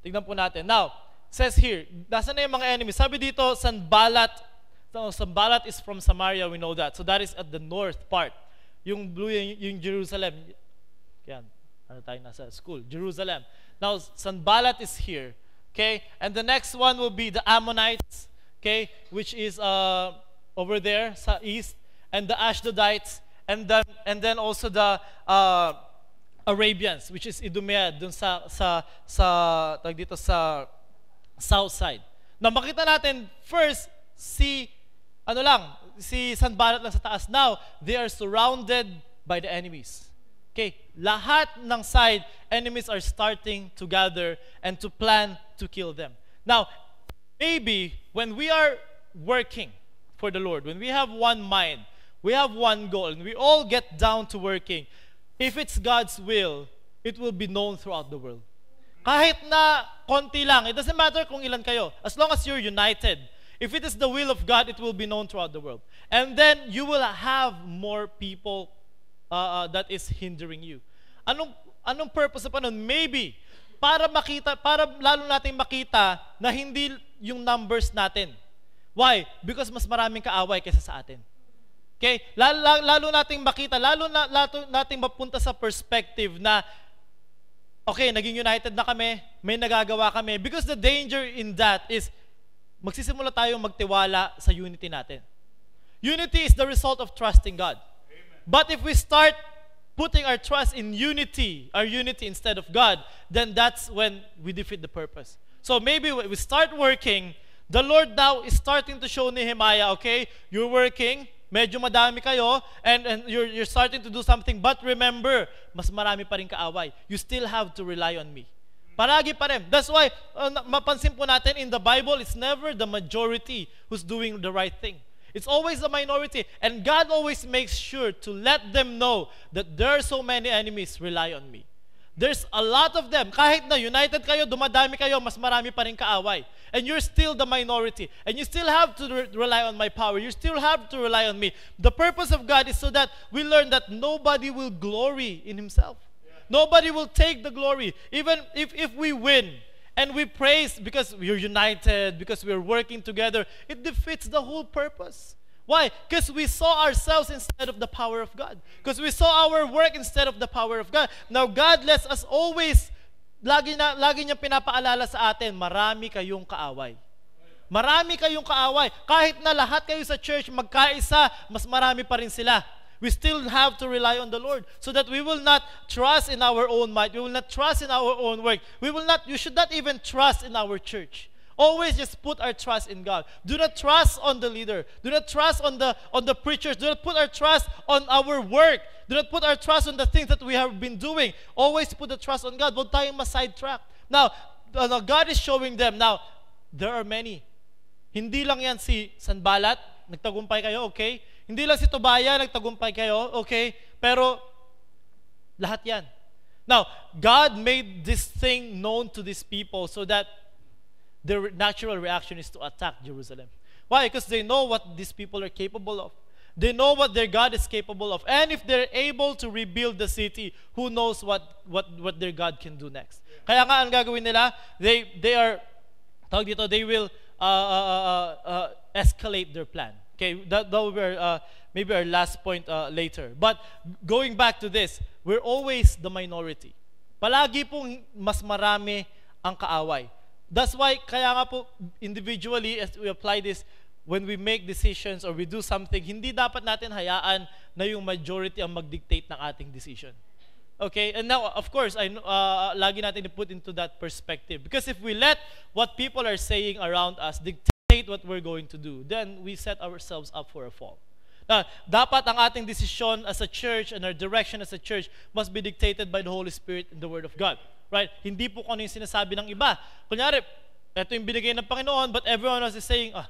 Tignan po natin. Now, says here, nasa na yung mga enemies? Sabi dito, Sanballat So, Sanballat is from Samaria, we know that. So that is at the north part. Yung blue, yung, yung Jerusalem. Yan. Ano tayo nasa school? Jerusalem. Now, Sanballat is here. Okay? And the next one will be the Ammonites. Okay? Which is uh, over there, sa east. And the Ashdodites. And then, and then also the uh, Arabians, which is Idumea, dun sa, sa, sa, tag dito sa south side. Na makita natin, first, si ano lang, si Sanballat lang sa taas. Now, they are surrounded by the enemies. Okay, lahat ng side, enemies are starting to gather and to plan to kill them. Now, maybe when we are working for the Lord, when we have one mind, we have one goal, and we all get down to working, if it's God's will, it will be known throughout the world. Kahit na konti lang, it doesn't matter kung ilan kayo, as long as you're united, If it is the will of God, it will be known throughout the world. And then you will have more people uh, uh, that is hindering you. Anong anong purpose pa nun? Maybe para makita, para lalo nating makita na hindi yung numbers natin. Why? Because mas maraming kaaway kaysa sa atin. Okay? Lalo, lalo nating makita, lalo na lalo nating mapunta sa perspective na okay, naging united na kami, may nagagawa kami. Because the danger in that is magsisimula tayong magtiwala sa unity natin. Unity is the result of trusting God. Amen. But if we start putting our trust in unity, our unity instead of God, then that's when we defeat the purpose. So maybe when we start working, the Lord now is starting to show Nehemiah, okay, you're working, medyo madami kayo, and, and you're, you're starting to do something, but remember, mas marami pa rin kaaway. You still have to rely on me. Palagi pa rin. That's why, uh, mapansin po natin, in the Bible, it's never the majority who's doing the right thing. It's always the minority. And God always makes sure to let them know that there are so many enemies, rely on me. There's a lot of them. Kahit na united kayo, dumadami kayo, mas marami pa rin kaaway. And you're still the minority. And you still have to re- rely on my power. You still have to rely on me. The purpose of God is so that we learn that nobody will glory in himself. Nobody will take the glory. Even if, if we win and we praise because we're united, because we're working together, it defeats the whole purpose. Why? Because we saw ourselves instead of the power of God. Because we saw our work instead of the power of God. Now, God lets us always, lagi, na, lagi niya pinapaalala sa atin, marami kayong kaaway. Marami kayong kaaway. Kahit na lahat kayo sa church magkaisa, mas marami pa rin sila we still have to rely on the Lord so that we will not trust in our own might. We will not trust in our own work. We will not, you should not even trust in our church. Always just put our trust in God. Do not trust on the leader. Do not trust on the on the preachers. Do not put our trust on our work. Do not put our trust on the things that we have been doing. Always put the trust on God. Huwag tayong ma-sidetrack. Now, God is showing them. Now, there are many. Hindi lang yan si Sanballat. Nagtagumpay kayo, okay? Hindi lang si Tobaya nagtagumpay kayo, okay? Pero Lahat yan. Now, God made this thing known to these people so that their natural reaction is to attack Jerusalem. Why? Because they know what these people are capable of. They know what their God is capable of. And if they're able to rebuild the city, who knows what, what, what their God can do next. Kaya nga, ang gagawin nila, they, they are, tawag dito, they will uh, uh, uh, uh, escalate their plan. Okay, that, that will be our, uh, maybe our last point uh, later. But going back to this, we're always the minority. Palagi pong mas marami ang kaaway. That's why, kaya nga po, individually, as we apply this, when we make decisions or we do something, hindi dapat natin hayaan na yung majority ang mag-dictate ng ating decision. Okay? And now, of course, I, uh, lagi natin i-put into that perspective. Because if we let what people are saying around us dictate what we're going to do, then we set ourselves up for a fall. Na dapat ang ating desisyon as a church and our direction as a church must be dictated by the Holy Spirit and the Word of God. Right? Hindi po kung ano yung sinasabi ng iba. Kunyari, ito yung binigay ng Panginoon, but everyone else is saying, ah,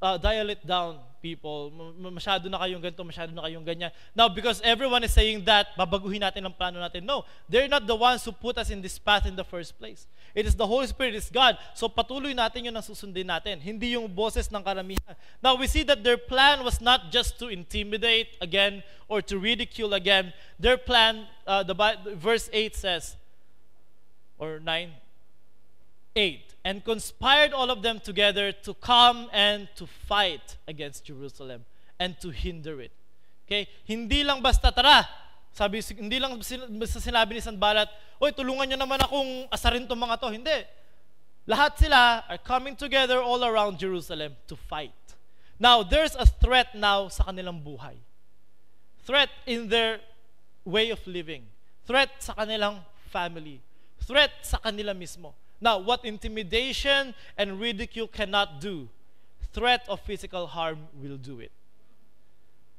uh, dial it down, people. Masyado na kayong ganito, masyado na kayong ganyan. Now, because everyone is saying that, babaguhin natin ang plano natin. No, they're not the ones who put us in this path in the first place. It is the Holy Spirit, it's God. So patuloy natin yun ang susundin natin. Hindi yung boses ng karamihan. Now, we see that their plan was not just to intimidate again or to ridicule again. Their plan, uh, the verse 8 says, or 9, 8 and conspired all of them together to come and to fight against Jerusalem and to hinder it. Okay? Hindi lang basta tara. Sabi, hindi lang basta sinabi ni Sanballat, Oy, tulungan nyo naman akong asarin tong mga to. Hindi. Lahat sila are coming together all around Jerusalem to fight. Now, there's a threat now sa kanilang buhay. Threat in their way of living. Threat sa kanilang family. Threat sa kanila mismo. Now, what intimidation and ridicule cannot do, threat of physical harm will do it.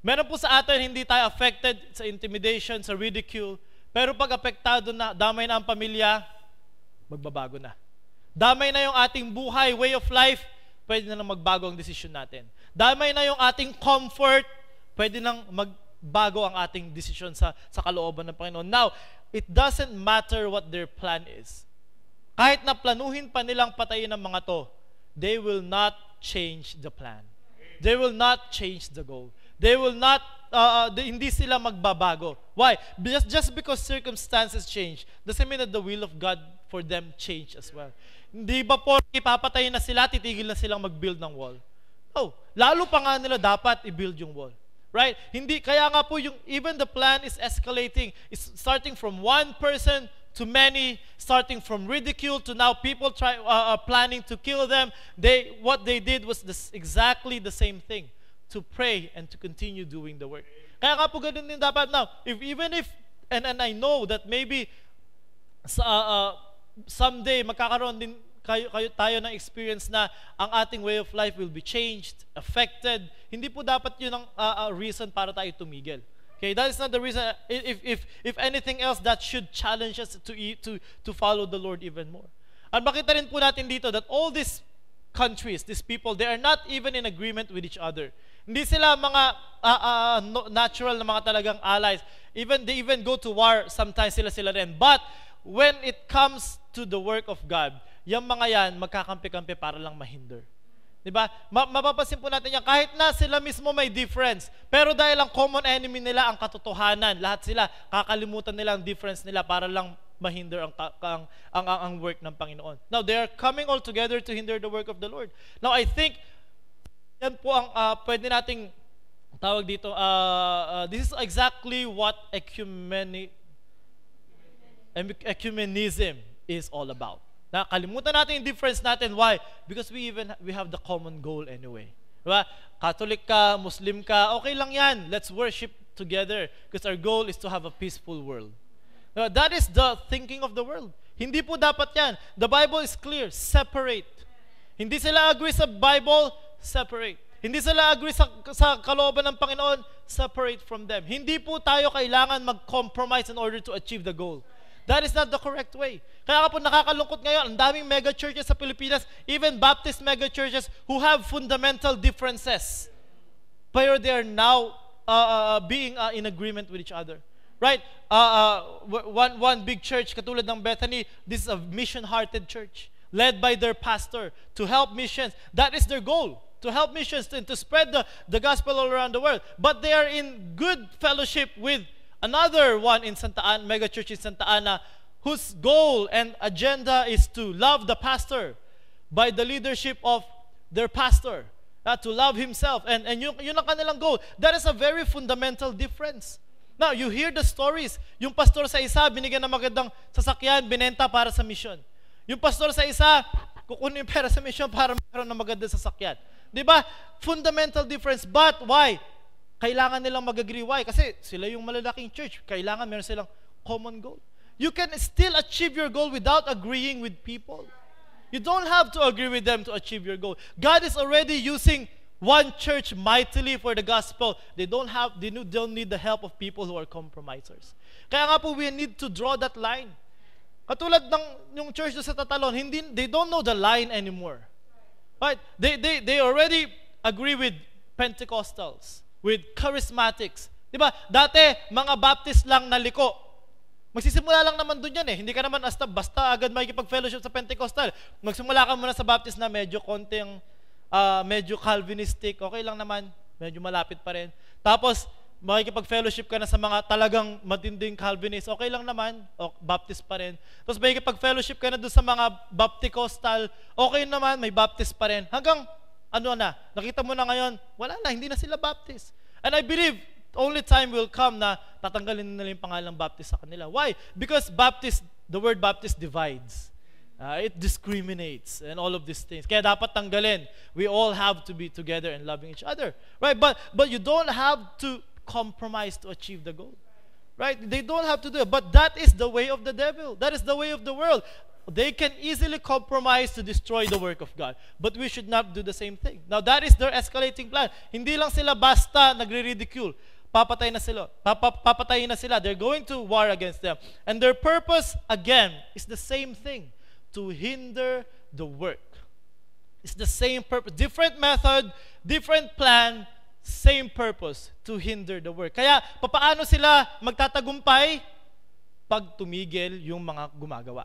Meron po sa atin, hindi tayo affected sa intimidation, sa ridicule, pero pag apektado na, damay na ang pamilya, magbabago na. Damay na yung ating buhay, way of life, pwede na lang magbago ang desisyon natin. Damay na yung ating comfort, pwede nang magbago ang ating desisyon sa, sa kalooban ng Panginoon. Now, it doesn't matter what their plan is. Kahit na planuhin pa nilang patayin ang mga to, they will not change the plan. They will not change the goal. They will not, uh, uh hindi sila magbabago. Why? Just, just because circumstances change, doesn't mean that the will of God for them change as well. Hindi ba po ipapatayin na sila, titigil na silang mag-build ng wall? Oh, lalo pa nga nila dapat i-build yung wall. Right? Hindi, kaya nga po yung, even the plan is escalating. It's starting from one person to many, starting from ridicule to now people try, uh, uh, planning to kill them. They, what they did was this, exactly the same thing, to pray and to continue doing the work. Kaya nga po dapat now. If, even if, and, and I know that maybe sa, uh, uh, someday magkakaroon din kayo, kayo, tayo ng experience na ang ating way of life will be changed, affected. Hindi po dapat yun ang uh, uh, reason para tayo tumigil. Okay, that is not the reason. If, if, if anything else, that should challenge us to, to, to follow the Lord even more. At makita rin po natin dito that all these countries, these people, they are not even in agreement with each other. Hindi sila mga uh, uh, natural na mga talagang allies. Even they even go to war sometimes sila sila rin. But when it comes to the work of God, yung mga yan magkakampi-kampi para lang mahinder. 'Di ba? Ma- mapapansin po natin yan kahit na sila mismo may difference, pero dahil ang common enemy nila ang katotohanan, lahat sila kakalimutan nila ang difference nila para lang mahinder ang, ang, ang, ang, ang work ng Panginoon. Now, they are coming all together to hinder the work of the Lord. Now, I think yan po ang uh, pwede nating tawag dito, uh, uh, this is exactly what ecumeni, ecumenism is all about. Nakalimutan natin yung difference natin. Why? Because we even we have the common goal anyway. Diba? Catholic ka, Muslim ka, okay lang yan. Let's worship together because our goal is to have a peaceful world. Diba? That is the thinking of the world. Hindi po dapat yan. The Bible is clear. Separate. Hindi sila agree sa Bible, separate. Hindi sila agree sa, sa kalooban ng Panginoon, separate from them. Hindi po tayo kailangan mag-compromise in order to achieve the goal. That is not the correct way. Kaya po nakakalungkot ngayon, ang daming mega churches sa Pilipinas, even Baptist mega churches who have fundamental differences. But they are now uh, uh, uh, being uh, in agreement with each other. Right? Uh, uh, one, one big church, katulad ng Bethany, this is a mission-hearted church led by their pastor to help missions. That is their goal, to help missions and to spread the, the gospel all around the world. But they are in good fellowship with another one in Santa Ana, mega church in Santa Ana, whose goal and agenda is to love the pastor by the leadership of their pastor. Uh, to love himself. And, and yun, yun ang kanilang goal. That is a very fundamental difference. Now, you hear the stories. Yung pastor sa isa, binigyan ng magandang sasakyan, binenta para sa mission. Yung pastor sa isa, kukunin yung pera sa mission para magkaroon ng magandang sasakyan. Di ba? Fundamental difference. But why? Kailangan nilang mag-agree. Why? Kasi sila yung malalaking church. Kailangan meron silang common goal. You can still achieve your goal without agreeing with people. You don't have to agree with them to achieve your goal. God is already using one church mightily for the gospel. They don't have they don't need the help of people who are compromisers. Kaya nga po we need to draw that line. Katulad ng yung church sa Tatalon, hindi they don't know the line anymore. Right? They they they already agree with Pentecostals, with charismatics. 'Di ba? Dati mga Baptist lang naliko Magsisimula lang naman doon yan eh. Hindi ka naman basta, basta agad makikipag-fellowship sa Pentecostal. Magsimula ka muna sa Baptist na medyo konting, uh, medyo Calvinistic. Okay lang naman. Medyo malapit pa rin. Tapos, makikipag-fellowship ka na sa mga talagang matinding Calvinist. Okay lang naman. O, Baptist pa rin. Tapos makikipag-fellowship ka na doon sa mga Bapticostal. Okay naman, may Baptist pa rin. Hanggang, ano na, nakita mo na ngayon, wala na, hindi na sila Baptist. And I believe, only time will come na tatanggalin nila yung pangalang Baptist sa kanila. Why? Because Baptist, the word Baptist divides. Uh, it discriminates and all of these things. Kaya dapat tanggalin. We all have to be together and loving each other. Right? But, but you don't have to compromise to achieve the goal. Right? They don't have to do it. But that is the way of the devil. That is the way of the world. They can easily compromise to destroy the work of God. But we should not do the same thing. Now, that is their escalating plan. Hindi lang sila basta nagre-ridicule papatay na sila. Papatayin na sila. They're going to war against them. And their purpose, again, is the same thing. To hinder the work. It's the same purpose. Different method, different plan, same purpose. To hinder the work. Kaya, papaano sila magtatagumpay? Pag tumigil yung mga gumagawa.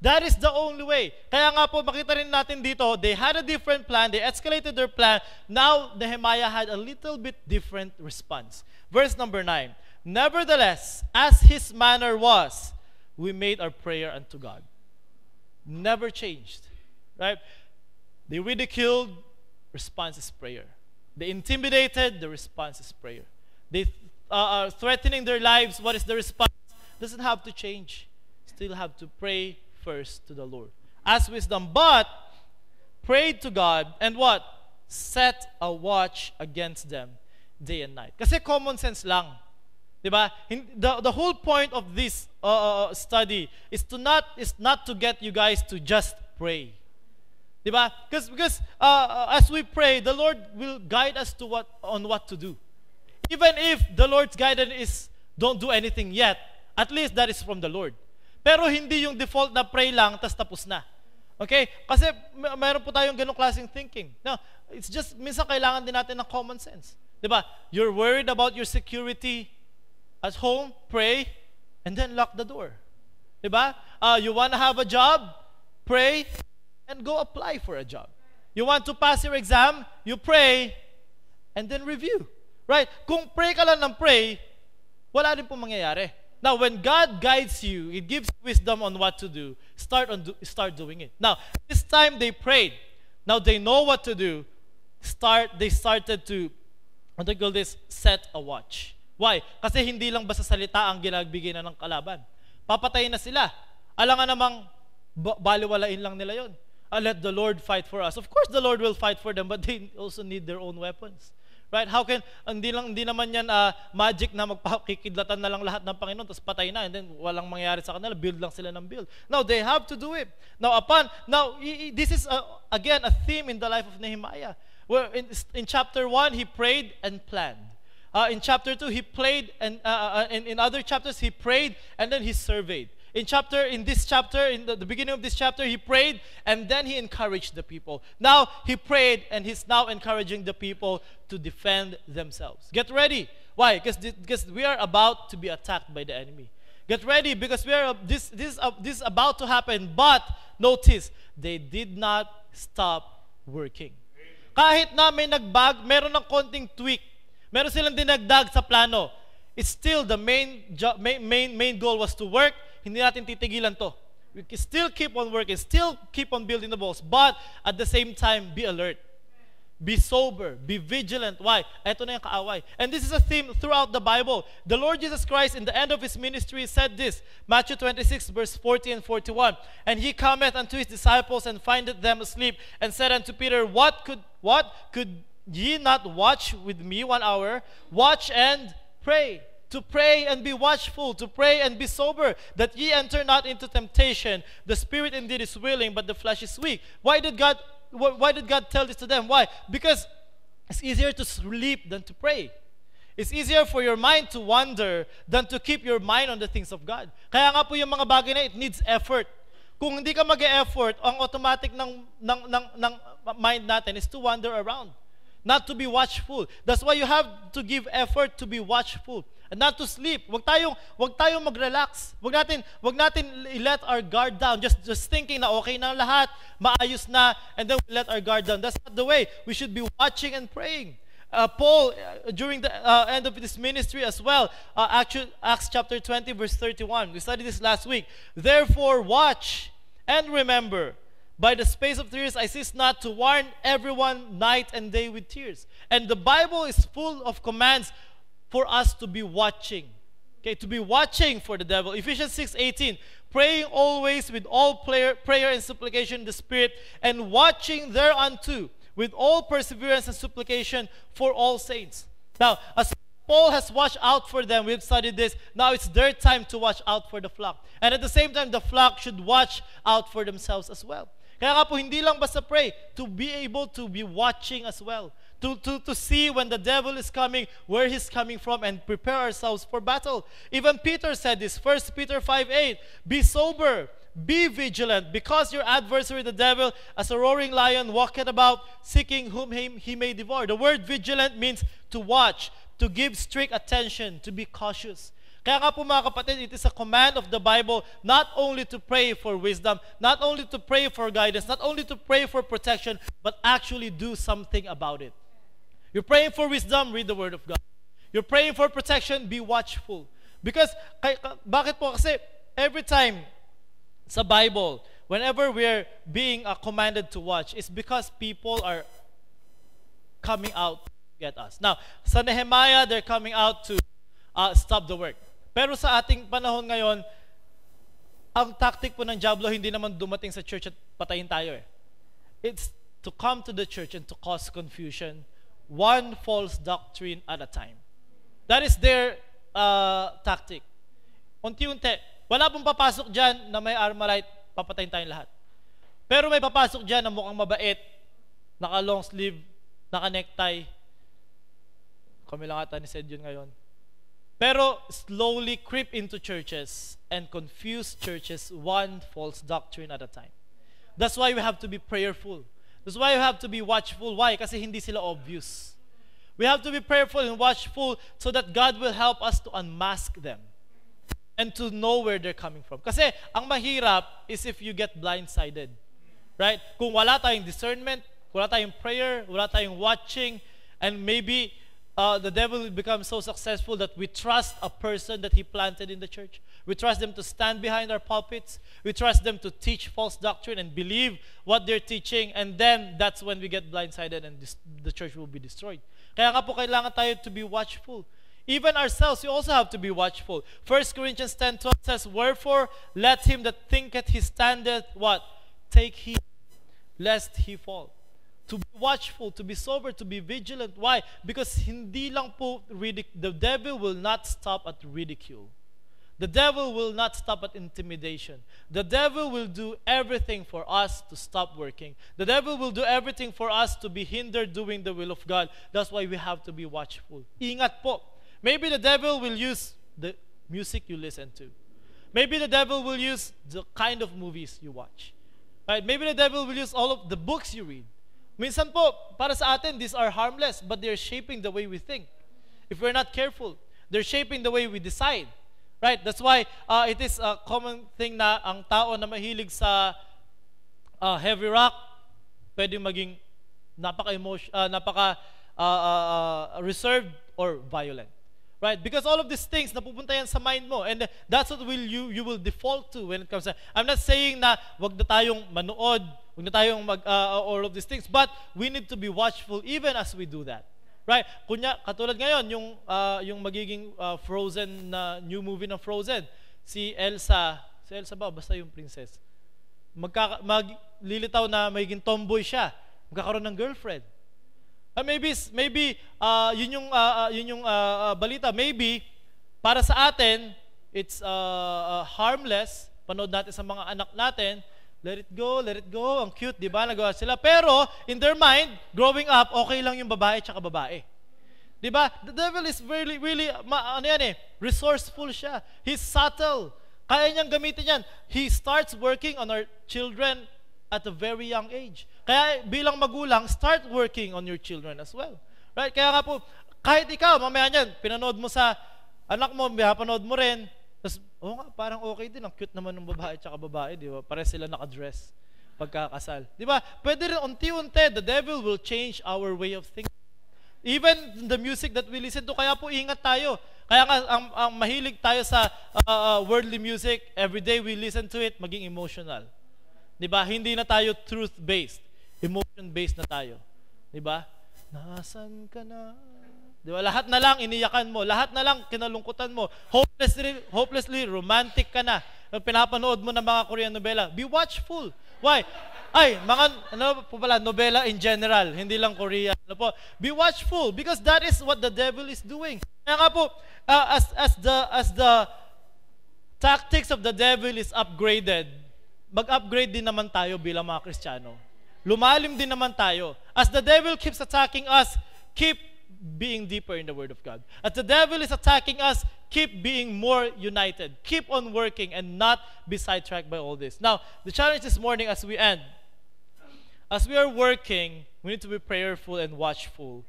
That is the only way. Kaya nga po, makita rin natin dito, they had a different plan, they escalated their plan. Now, Nehemiah had a little bit different response. Verse number 9. Nevertheless, as his manner was, we made our prayer unto God. Never changed. Right? They ridiculed, response is prayer. They intimidated, the response is prayer. They uh, are threatening their lives, what is the response? Doesn't have to change. Still have to pray, first to the Lord. As wisdom, but prayed to God and what? Set a watch against them day and night. Kasi common sense lang. Diba? The, the whole point of this uh, uh, uh, study is to not is not to get you guys to just pray. Diba? Because because uh, uh, as we pray, the Lord will guide us to what on what to do. Even if the Lord's guidance is don't do anything yet, at least that is from the Lord. Pero hindi yung default na pray lang, tas tapos na. Okay? Kasi may, mayroon po tayong ganong klaseng thinking. No, it's just, minsan kailangan din natin ng common sense. Di ba? You're worried about your security at home, pray, and then lock the door. Di ba? Uh, you want to have a job, pray, and go apply for a job. You want to pass your exam, you pray, and then review. Right? Kung pray ka lang ng pray, wala rin po mangyayari. Now, when God guides you, it gives wisdom on what to do. Start on do, start doing it. Now, this time they prayed. Now they know what to do. Start they started to what they call this set a watch. Why? Kasi hindi lang basta salita ang ginagbigay na ng kalaban. Papatayin na sila. Alangan namang baliwalain lang nila 'yon. Uh, let the Lord fight for us. Of course, the Lord will fight for them, but they also need their own weapons. Right? How can, hindi, lang, hindi naman yan uh, magic na magpakikidlatan na lang lahat ng Panginoon, tapos patay na, and then walang mangyayari sa kanila, build lang sila ng build. No, they have to do it. Now, upon, now, this is, a, again, a theme in the life of Nehemiah. Where in, in chapter 1, he prayed and planned. Uh, in chapter 2, he prayed, and uh, in, in other chapters, he prayed, and then he surveyed. In chapter, in this chapter, in the, the beginning of this chapter, he prayed and then he encouraged the people. Now he prayed and he's now encouraging the people to defend themselves. Get ready. Why? Because we are about to be attacked by the enemy. Get ready because we are this this uh, this is about to happen. But notice they did not stop working. Kahit na may nagbag, meron ng konting tweak. Meron silang dinagdag sa plano. It's still the main job, main, main main goal was to work. Hindi natin titigilan to. We can still keep on working, still keep on building the walls, but at the same time be alert. Be sober. Be vigilant. Why? Ito na yung kaaway. And this is a theme throughout the Bible. The Lord Jesus Christ, in the end of his ministry, said this. Matthew 26, verse 40 and 41. And he cometh unto his disciples and findeth them asleep, and said unto Peter, What could what could ye not watch with me one hour? Watch and pray. To pray and be watchful, to pray and be sober, that ye enter not into temptation. The spirit indeed is willing, but the flesh is weak. Why did God why did God tell this to them? Why? Because it's easier to sleep than to pray. It's easier for your mind to wander than to keep your mind on the things of God. Kaya nga po yung mga bagay na it needs effort. Kung hindi ka mag-effort, ang automatic ng, ng, ng, ng mind natin is to wander around. Not to be watchful. That's why you have to give effort to be watchful and not to sleep. Wag tayong wag tayong mag-relax. Wag natin wag natin let our guard down just just thinking na okay na lahat, maayos na and then we let our guard down. That's not the way. We should be watching and praying. Uh, Paul, uh, during the uh, end of his ministry as well, uh, actually, Acts chapter 20, verse 31. We studied this last week. Therefore, watch and remember, by the space of tears, I cease not to warn everyone night and day with tears. And the Bible is full of commands for us to be watching. Okay, to be watching for the devil. Ephesians 6:18, praying always with all prayer, prayer and supplication in the Spirit, and watching thereunto with all perseverance and supplication for all saints. Now, as Paul has watched out for them, we've studied this. Now it's their time to watch out for the flock. And at the same time, the flock should watch out for themselves as well. Kaya nga po, hindi lang basta pray, to be able to be watching as well to, to, to see when the devil is coming, where he's coming from, and prepare ourselves for battle. Even Peter said this, 1 Peter 5 8, Be sober, be vigilant, because your adversary, the devil, as a roaring lion, walketh about, seeking whom he, he may devour. The word vigilant means to watch, to give strict attention, to be cautious. Kaya nga po mga kapatid, it is a command of the Bible not only to pray for wisdom, not only to pray for guidance, not only to pray for protection, but actually do something about it. You're praying for wisdom, read the Word of God. You're praying for protection, be watchful. Because, kay, bakit po? Kasi every time sa Bible, whenever we're being uh, commanded to watch, it's because people are coming out to get us. Now, sa Nehemiah, they're coming out to uh, stop the work. Pero sa ating panahon ngayon, ang tactic po ng Diablo hindi naman dumating sa church at patayin tayo eh. It's to come to the church and to cause confusion, one false doctrine at a time. That is their uh, tactic. Unti-unti. Wala pong papasok dyan na may armalite, papatayin tayong lahat. Pero may papasok dyan na mukhang mabait, naka long sleeve, naka necktie. Kami lang ata ni Sed yun ngayon. Pero slowly creep into churches and confuse churches one false doctrine at a time. That's why we have to be prayerful. That's why you have to be watchful. Why? Kasi hindi sila obvious. We have to be prayerful and watchful so that God will help us to unmask them and to know where they're coming from. Kasi ang mahirap is if you get blindsided. Right? Kung wala tayong discernment, wala tayong prayer, wala tayong watching, and maybe uh, the devil will become so successful that we trust a person that he planted in the church. We trust them to stand behind our pulpits. We trust them to teach false doctrine and believe what they're teaching. And then that's when we get blindsided and the church will be destroyed. Kaya nga po kailangan tayo to be watchful. Even ourselves, we also have to be watchful. 1 Corinthians 10:12 says, Wherefore let him that thinketh he standeth, what? Take heed, lest he fall. To be watchful, to be sober, to be vigilant. Why? Because hindi lang po, the devil will not stop at ridicule. The devil will not stop at intimidation. The devil will do everything for us to stop working. The devil will do everything for us to be hindered doing the will of God. That's why we have to be watchful. Ingat po. Maybe the devil will use the music you listen to. Maybe the devil will use the kind of movies you watch. Right? Maybe the devil will use all of the books you read. Minsan po, para sa atin, these are harmless, but they're shaping the way we think. if we're not careful. They're shaping the way we decide. Right? That's why uh, it is a common thing na ang tao na mahilig sa uh, heavy rock, pwedeng maging napaka-emotion, uh, napaka uh, uh, uh, reserved or violent. Right? Because all of these things napupunta yan sa mind mo and that's what will you you will default to when it comes to I'm not saying na wag na tayong manood, wag na tayong mag uh, all of these things, but we need to be watchful even as we do that. Right? Kunya katulad ngayon yung uh, yung magiging uh, Frozen na new movie ng Frozen, si Elsa, si Elsa ba basta yung princess. Magka, maglilitaw na magiging tomboy siya, magkakaroon ng girlfriend. Uh, maybe maybe uh, yun yung uh, yun yung uh, uh, balita. Maybe para sa atin it's uh, uh, harmless. Panood natin sa mga anak natin. Let it go, let it go. Ang cute, di ba? Nagawa sila. Pero, in their mind, growing up, okay lang yung babae tsaka babae. Di ba? The devil is really, really, ma, ano yan eh, resourceful siya. He's subtle. Kaya niyang gamitin yan. He starts working on our children at a very young age. Kaya bilang magulang, start working on your children as well. Right? Kaya nga po, kahit ikaw, mamaya niyan, pinanood mo sa anak mo, panood mo rin, tapos, oh nga, parang okay din, ang cute naman ng babae at babae, di ba? Pare sila nakadress pagkakasal. Di ba? Pwede rin unti-unti, the devil will change our way of thinking. Even the music that we listen to, kaya po ingat tayo. Kaya nga, ang, ang mahilig tayo sa uh, worldly music, every day we listen to it, maging emotional. 'Di ba? Hindi na tayo truth-based. Emotion-based na tayo. 'Di ba? Nasaan ka na? 'Di ba? Lahat na lang iniyakan mo, lahat na lang kinalungkutan mo. Hopelessly hopelessly romantic ka na. Pinapanood mo ng mga Korean novela, be watchful. Why? Ay, mga ano po pala, novela in general, hindi lang Korean. Ano po? Be watchful because that is what the devil is doing. Kaya nga po, uh, as as the as the tactics of the devil is upgraded, mag-upgrade din naman tayo bilang mga Kristiyano. Lumalim din naman tayo. As the devil keeps attacking us, keep being deeper in the Word of God. As the devil is attacking us, keep being more united. Keep on working and not be sidetracked by all this. Now, the challenge this morning as we end, as we are working, we need to be prayerful and watchful.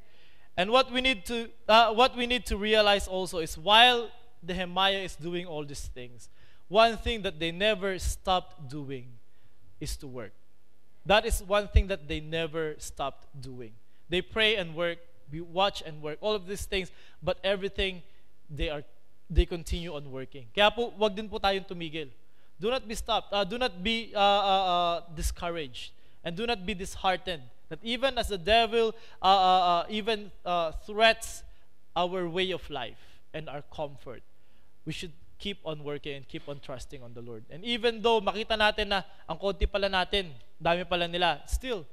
And what we need to uh, what we need to realize also is while the Nehemiah is doing all these things, one thing that they never stopped doing is to work. That is one thing that they never stopped doing. They pray and work, we watch and work, all of these things, but everything they are they continue on working. Kaya po, wag din po tayong tumigil. Do not be stopped. Uh, do not be uh, uh, uh, discouraged. And do not be disheartened. That even as the devil uh, uh, uh, even uh, threats our way of life and our comfort, we should keep on working and keep on trusting on the Lord. And even though makita natin na ang konti pala natin, dami pala nila, still,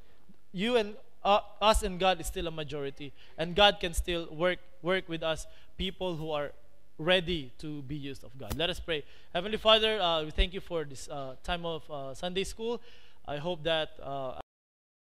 you and uh, us and God is still a majority. And God can still work work with us, people who are ready to be used of God. Let us pray. Heavenly Father, uh, we thank you for this uh, time of uh, Sunday school. I hope that uh,